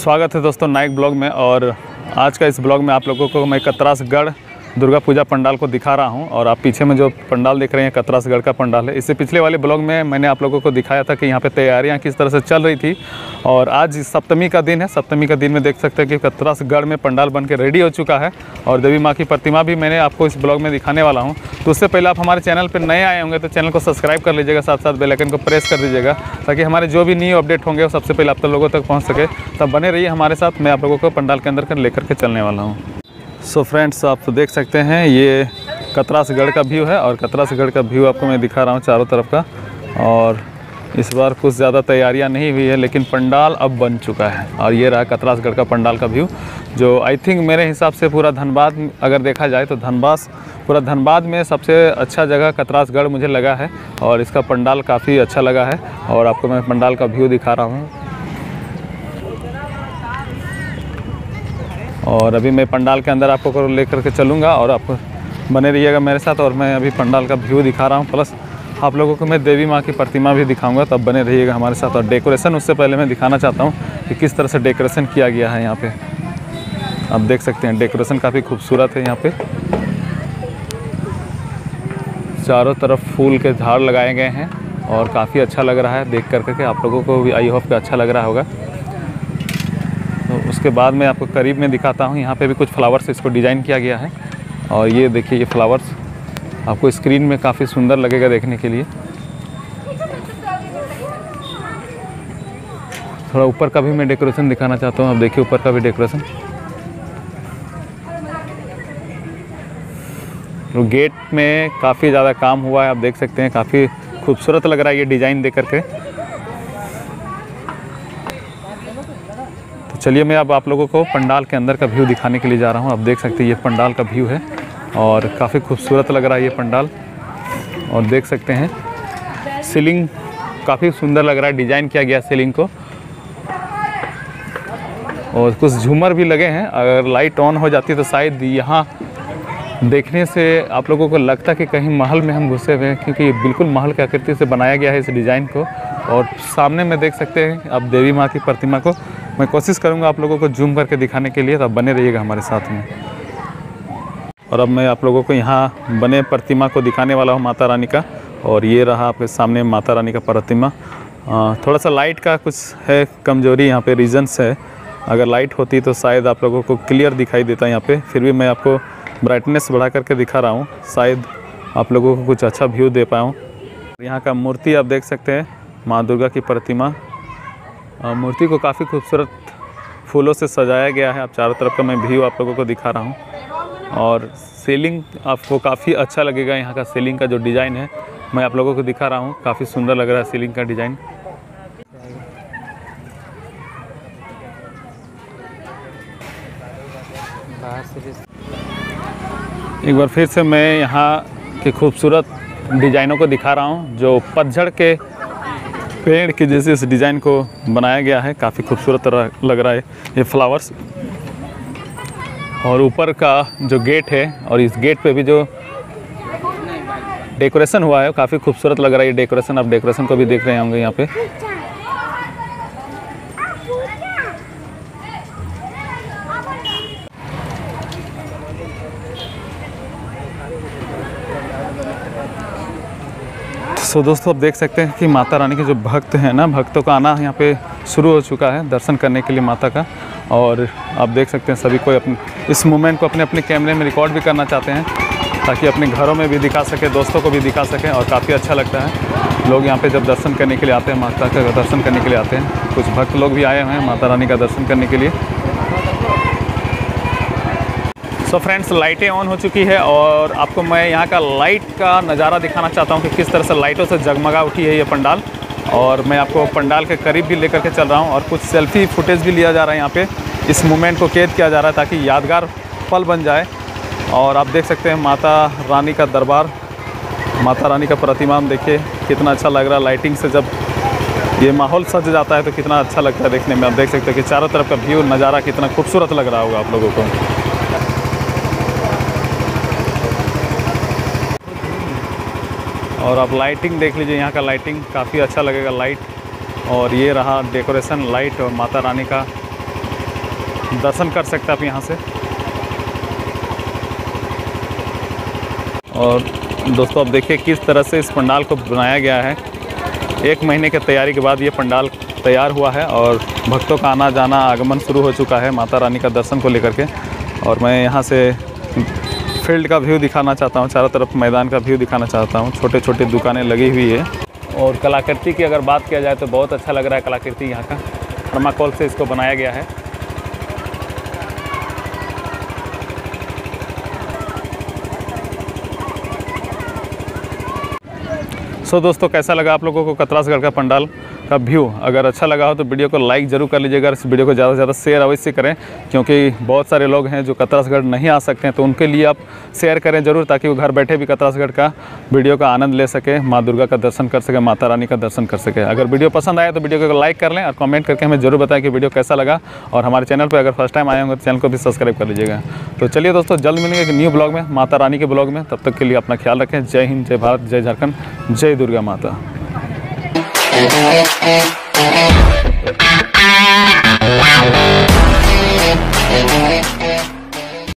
स्वागत है दोस्तों नाइक ब्लॉग में और आज का इस ब्लॉग में आप लोगों को मैं कतरासगढ़ दुर्गा पूजा पंडाल को दिखा रहा हूँ और आप पीछे में जो पंडाल देख रहे हैं, कतरासगढ़ का पंडाल है। इससे पिछले वाले ब्लॉग में मैंने आप लोगों को दिखाया था कि यहाँ पे तैयारियाँ किस तरह से चल रही थी और आज सप्तमी का दिन है। सप्तमी का दिन में देख सकते हैं कि कतरासगढ़ में पंडाल बन के रेडी हो चुका है और देवी माँ की प्रतिमा भी मैंने आपको इस ब्लॉग में दिखाने वाला हूँ। तो उससे पहले आप हमारे चैनल पर नए आए होंगे तो चैनल को सब्सक्राइब कर लीजिएगा, साथ साथ बेलाइकन को प्रेस कर दीजिएगा ताकि हमारे जो भी न्यू अपडेट होंगे वो सबसे पहले आप लोगों तक पहुँच सके। तब बने रहिए हमारे साथ, मैं आप लोगों को पंडाल के अंदर लेकर के चलने वाला हूँ। सो so फ्रेंड्स आप तो देख सकते हैं, ये कतरासगढ़ का व्यू है और कतरासगढ़ का व्यू आपको मैं दिखा रहा हूँ चारों तरफ़ का। और इस बार कुछ ज़्यादा तैयारियाँ नहीं हुई है, लेकिन पंडाल अब बन चुका है और ये रहा कतरासगढ़ का पंडाल का व्यू जो आई थिंक मेरे हिसाब से पूरा धनबाद, अगर देखा जाए तो धनबाद, पूरा धनबाद में सबसे अच्छा जगह कतरासगढ़ मुझे लगा है और इसका पंडाल काफ़ी अच्छा लगा है और आपको मैं पंडाल का व्यू दिखा रहा हूँ। और अभी मैं पंडाल के अंदर आपको लेकर के चलूँगा और आप बने रहिएगा मेरे साथ और मैं अभी पंडाल का व्यू दिखा रहा हूँ। प्लस आप लोगों को मैं देवी माँ की प्रतिमा भी दिखाऊँगा, तब बने रहिएगा हमारे साथ। और डेकोरेशन, उससे पहले मैं दिखाना चाहता हूँ कि किस तरह से डेकोरेशन किया गया है यहाँ पे। आप देख सकते हैं, डेकोरेशन काफ़ी खूबसूरत है यहाँ पे। चारों तरफ़ फूल के झाड़ लगाए गए हैं और काफ़ी अच्छा लग रहा है। देख कर के आप लोगों को भी आई होप कि अच्छा लग रहा होगा। उसके बाद मैं आपको करीब में दिखाता हूँ। यहाँ पे भी कुछ फ्लावर्स इसको डिज़ाइन किया गया है। और ये देखिए, ये फ्लावर्स आपको स्क्रीन में काफ़ी सुंदर लगेगा देखने के लिए। थोड़ा ऊपर का भी मैं डेकोरेशन दिखाना चाहता हूँ। आप देखिए, ऊपर का भी डेकोरेशन तो गेट में काफ़ी ज़्यादा काम हुआ है, आप देख सकते हैं। काफ़ी खूबसूरत लग रहा है ये डिज़ाइन देख करके। चलिए मैं अब आप लोगों को पंडाल के अंदर का व्यू दिखाने के लिए जा रहा हूँ। आप देख सकते हैं ये पंडाल का व्यू है और काफ़ी खूबसूरत लग रहा है ये पंडाल। और देख सकते हैं सीलिंग काफ़ी सुंदर लग रहा है डिज़ाइन किया गया सीलिंग को। और कुछ झूमर भी लगे हैं, अगर लाइट ऑन हो जाती तो शायद यहाँ देखने से आप लोगों को लगता कि कहीं महल में हम घुसे हुए हैं, क्योंकि ये बिल्कुल महल की आकृति से बनाया गया है इस डिज़ाइन को। और सामने में देख सकते हैं अब देवी माँ की प्रतिमा को। मैं कोशिश करूँगा आप लोगों को जूम करके दिखाने के लिए तब बने रहिएगा हमारे साथ में। और अब मैं आप लोगों को यहाँ बने प्रतिमा को दिखाने वाला हूँ माता रानी का, और ये रहा आपके सामने माता रानी का प्रतिमा। थोड़ा सा लाइट का कुछ है, कमज़ोरी यहाँ पे रीजन्स है। अगर लाइट होती तो शायद आप लोगों को क्लियर दिखाई देता यहाँ पे। फिर भी मैं आपको ब्राइटनेस बढ़ा करके दिखा रहा हूँ। शायद आप लोगों को कुछ अच्छा व्यू दे पाऊँ। यहाँ का मूर्ति आप देख सकते हैं, माँ दुर्गा की प्रतिमा। मूर्ति को काफ़ी खूबसूरत फूलों से सजाया गया है। आप चारों तरफ़ का मैं व्यू आप लोगों को दिखा रहा हूँ। और सीलिंग आपको काफ़ी अच्छा लगेगा यहाँ का सीलिंग का जो डिज़ाइन है, मैं आप लोगों को दिखा रहा हूँ। काफ़ी सुंदर लग रहा है सीलिंग का डिज़ाइन एक बार फिर से मैं यहाँ के खूबसूरत डिज़ाइनों को दिखा रहा हूँ, जो पतझड़ के पेड़ के जैसे इस डिज़ाइन को बनाया गया है, काफ़ी खूबसूरत लग रहा है ये फ्लावर्स। और ऊपर का जो गेट है और इस गेट पे भी जो डेकोरेशन हुआ है, काफ़ी खूबसूरत लग रहा है ये डेकोरेशन। आप डेकोरेशन को भी देख रहे होंगे यहाँ पे। सो दोस्तों, आप देख सकते हैं कि माता रानी के जो भक्त हैं ना, भक्तों का आना यहाँ पे शुरू हो चुका है दर्शन करने के लिए माता का। और आप देख सकते हैं सभी कोई अपने, इस मोमेंट को अपने अपने कैमरे में रिकॉर्ड भी करना चाहते हैं, ताकि अपने घरों में भी दिखा सकें, दोस्तों को भी दिखा सकें, और काफ़ी अच्छा लगता है। लोग यहाँ पे जब दर्शन करने के लिए आते हैं, माता का दर्शन करने के लिए आते हैं, कुछ भक्त लोग भी आए हुए हैं माता रानी का दर्शन करने के लिए। सो फ्रेंड्स लाइटें ऑन हो चुकी है और आपको मैं यहाँ का लाइट का नज़ारा दिखाना चाहता हूँ कि किस तरह से लाइटों से जगमगा उठी है ये पंडाल। और मैं आपको पंडाल के करीब भी लेकर के चल रहा हूँ और कुछ सेल्फी फुटेज भी लिया जा रहा है यहाँ पे। इस मोमेंट को कैद किया जा रहा है ताकि यादगार पल बन जाए। और आप देख सकते हैं माता रानी का दरबार, माता रानी का प्रतिमा, हम देखिए कितना अच्छा लग रहा है लाइटिंग से जब ये माहौल सज जाता है तो कितना अच्छा लगता है देखने में। आप देख सकते हैं कि चारों तरफ़ का व्यू नज़ारा कितना खूबसूरत लग रहा होगा आप लोगों को। और आप लाइटिंग देख लीजिए, यहाँ का लाइटिंग काफ़ी अच्छा लगेगा लाइट और ये रहा डेकोरेशन लाइट और माता रानी का। दर्शन कर सकते आप यहाँ से। और दोस्तों अब देखिए किस तरह से इस पंडाल को बनाया गया है। एक महीने की तैयारी के बाद ये पंडाल तैयार हुआ है और भक्तों का आना जाना आगमन शुरू हो चुका है माता रानी का दर्शन को लेकर के। और मैं यहाँ से फ़ील्ड का व्यू दिखाना चाहता हूँ, चारों तरफ़ मैदान का व्यू दिखाना चाहता हूँ। छोटे छोटे दुकानें लगी हुई है। और कलाकृति की अगर बात किया जाए तो बहुत अच्छा लग रहा है कलाकृति यहाँ का। थर्माकोल से इसको बनाया गया है। सो so, दोस्तों कैसा लगा आप लोगों को कतरासगढ़ का पंडाल का व्यू अगर अच्छा लगा हो तो वीडियो को लाइक ज़रूर कर लीजिएगा इस वीडियो को ज़्यादा से ज़्यादा शेयर अवश्य करें क्योंकि बहुत सारे लोग हैं जो कतरासगढ़ नहीं आ सकते हैं तो उनके लिए आप शेयर करें ज़रूर ताकि वो घर बैठे भी कतरासगढ़ का वीडियो का आनंद ले सके माँ दुर्गा का दर्शन कर सके माता रानी का दर्शन कर सके। अगर वीडियो पसंद आए तो वीडियो को लाइक कर लें और कॉमेंट करके हमें ज़रूर बताएँ कि वीडियो कैसा लगा और हमारे चैनल पर अगर फ़र्स्ट टाइम आए होंगे तो चैनल को भी सब्सक्राइब कर लीजिएगा। तो चलिए दोस्तों जल्द मिलेंगे एक न्यू ब्लॉग में माता रानी के ब्लॉग में। तब तक के लिए अपना ख्याल रखें। जय हिंद जय भारत जय झारखंड। जय दुर्गा माता.